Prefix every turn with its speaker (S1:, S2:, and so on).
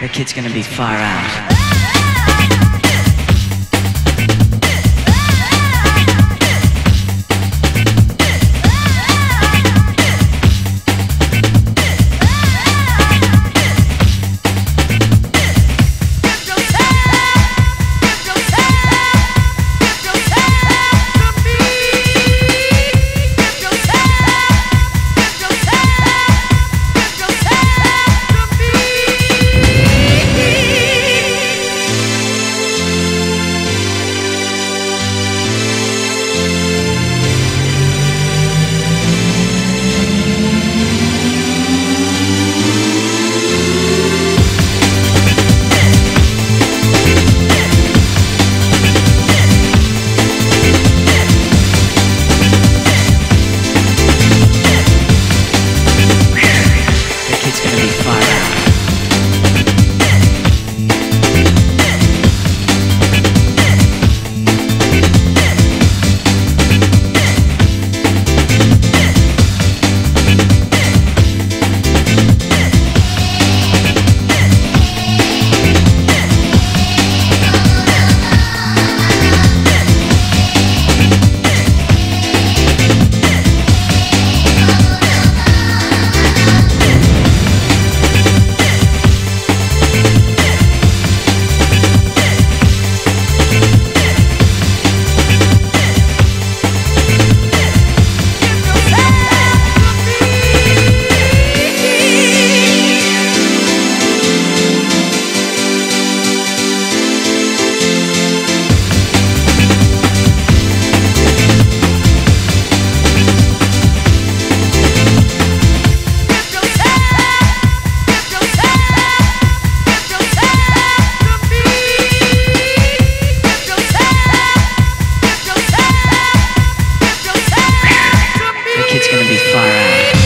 S1: The kid's gonna be far out. he's far out.